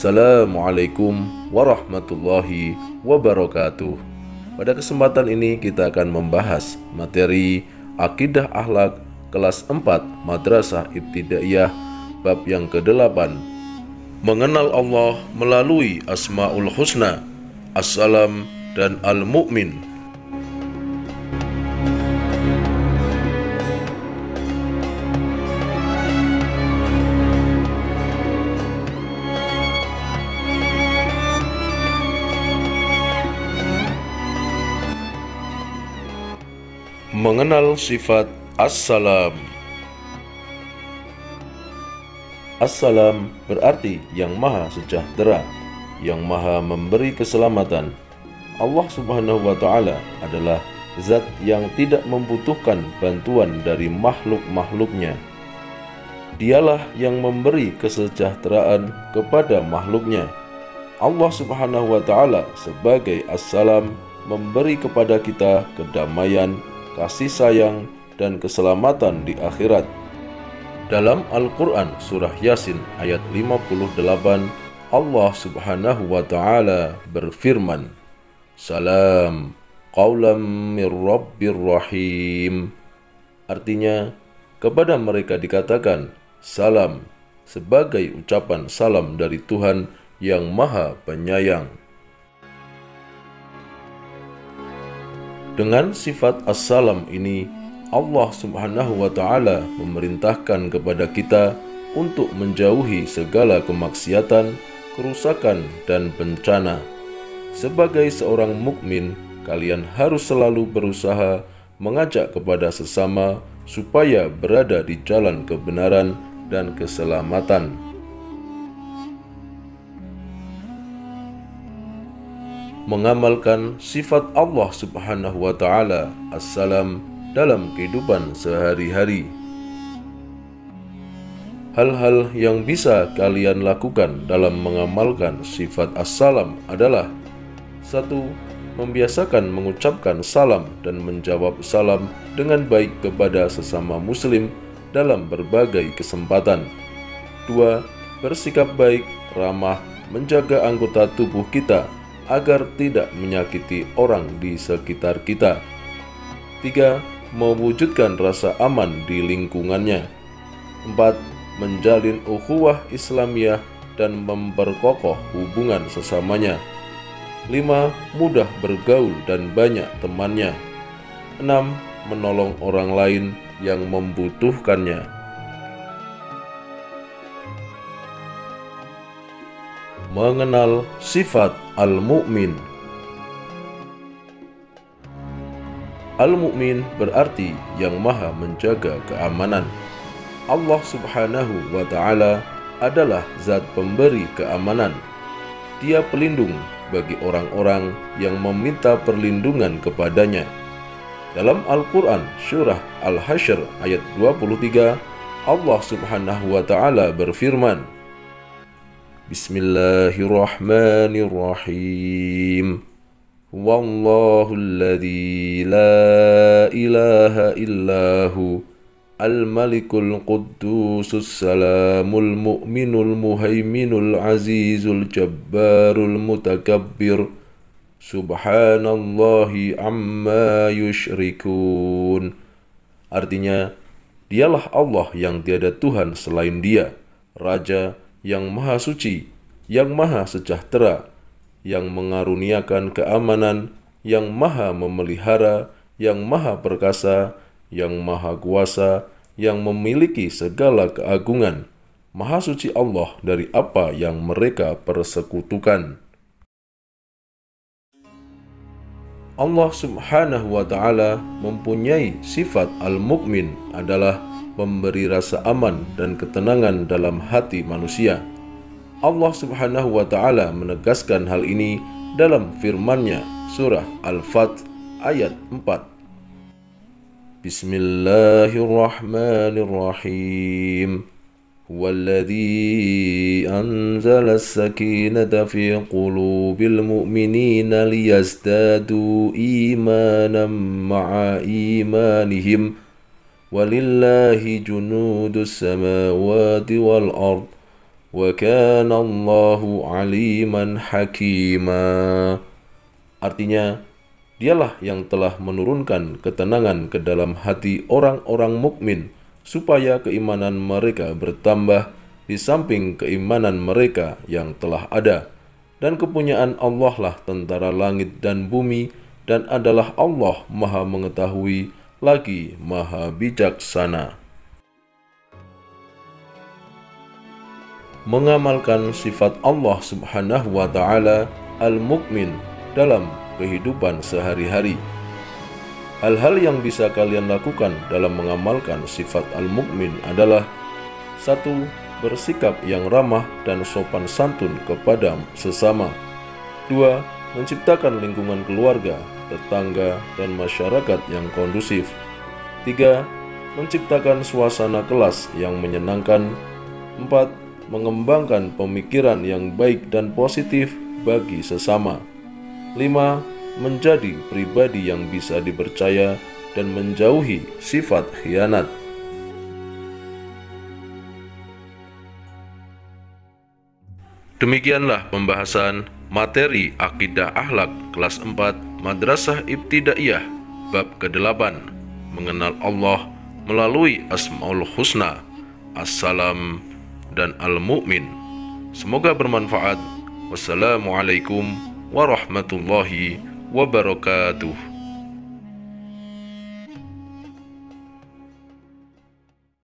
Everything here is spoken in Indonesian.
Wassalamualaikum warahmatullahi wabarakatuh. Pada kesempatan ini kita akan membahas materi Akidah Akhlak kelas 4 Madrasah Ibtidaiyah bab yang ke-8 Mengenal Allah melalui Asmaul Husna, Assalam dan Al-Mu'min Mengenal sifat Assalam Assalam berarti yang maha sejahtera, yang maha memberi keselamatan. Allah subhanahu wa ta'ala adalah zat yang tidak membutuhkan bantuan dari makhluk-makhluknya. Dialah yang memberi kesejahteraan kepada makhluknya. Allah subhanahu wa ta'ala sebagai Assalam memberi kepada kita kedamaian, kasih sayang, dan keselamatan di akhirat. Dalam Al-Quran Surah Yasin ayat 58, Allah subhanahu wa ta'ala berfirman, Salam qawlam mir rabbir rahim. Artinya, kepada mereka dikatakan, Salam, sebagai ucapan salam dari Tuhan yang maha penyayang. Dengan sifat assalam ini, Allah Subhanahu wa taala memerintahkan kepada kita untuk menjauhi segala kemaksiatan, kerusakan dan bencana. Sebagai seorang mukmin, kalian harus selalu berusaha mengajak kepada sesama supaya berada di jalan kebenaran dan keselamatan. Mengamalkan sifat Allah Subhanahu wa taala assalam dalam kehidupan sehari-hari. Hal-hal yang bisa kalian lakukan dalam mengamalkan sifat assalam adalah satu, Membiasakan mengucapkan salam dan menjawab salam dengan baik kepada sesama muslim dalam berbagai kesempatan. Dua, Bersikap baik, ramah, menjaga anggota tubuh kita agar tidak menyakiti orang di sekitar kita. 3. Mewujudkan rasa aman di lingkungannya. 4. Menjalin ukhuwah Islamiyah dan memperkokoh hubungan sesamanya. 5. Mudah bergaul dan banyak temannya. 6. Menolong orang lain yang membutuhkannya. Mengenal sifat al-mu'min. Al-mu'min berarti yang maha menjaga keamanan. Allah subhanahu wa ta'ala adalah zat pemberi keamanan. Dia pelindung bagi orang-orang yang meminta perlindungan kepadanya. Dalam Al-Quran Surah Al-Hashr ayat 23, Allah subhanahu wa ta'ala berfirman, Bismillahirrahmanirrahim. Wallahu alladhi la ilaha illahu Al-Malikul Quddusus Salamul Mu'minul Muhaiminul Azizul Jabbarul Mutakabbir Subhanallahi amma yushrikun Artinya, dialah Allah yang tiada Tuhan selain dia, Raja, yang maha suci, yang maha sejahtera, yang mengaruniakan keamanan, yang maha memelihara, yang maha perkasa, yang maha kuasa, yang memiliki segala keagungan. Maha suci Allah dari apa yang mereka persekutukan. Allah Subhanahu wa taala mempunyai sifat al-mukmin adalah memberi rasa aman dan ketenangan dalam hati manusia. Allah Subhanahu wa taala menegaskan hal ini dalam firman-Nya surah Al-Fat ayat 4. Bismillahirrahmanirrahim. والذي أنزل السكينة في قلوب المؤمنين ليزدادوا إيمانا مع إيمانهم ولله جنود السماوات والأرض وَكَانَ اللَّهُ عَلِيمًا حَكِيمًا Artinya, dialah yang telah menurunkan ketenangan ke dalam hati orang-orang mukmin supaya keimanan mereka bertambah di samping keimanan mereka yang telah ada. Dan kepunyaan Allah lah tentara langit dan bumi dan adalah Allah maha mengetahui lagi maha bijaksana. Mengamalkan sifat Allah subhanahu wa ta'ala al-mukmin dalam kehidupan sehari-hari. Hal-hal yang bisa kalian lakukan dalam mengamalkan sifat al-mukmin adalah satu Bersikap yang ramah dan sopan santun kepada sesama. Dua, Menciptakan lingkungan keluarga, tetangga, dan masyarakat yang kondusif. Tiga, Menciptakan suasana kelas yang menyenangkan. Empat, Mengembangkan pemikiran yang baik dan positif bagi sesama. 5. Menjadi pribadi yang bisa dipercaya dan menjauhi sifat khianat. Demikianlah pembahasan materi Akidah Akhlak kelas 4 Madrasah Ibtidaiyah bab ke-8 mengenal Allah melalui Asmaul Husna, Assalam dan Al-Mu'min. Semoga bermanfaat. Wassalamualaikum warahmatullahi wabarakatuh.